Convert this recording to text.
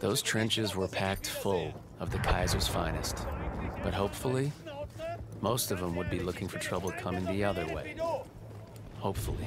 Those trenches were packed full of the Kaiser's finest. But hopefully, most of them would be looking for trouble coming the other way. Hopefully.